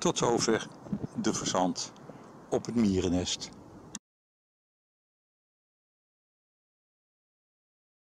Tot zover de verzand op het mierennest.